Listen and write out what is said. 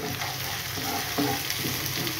ああ。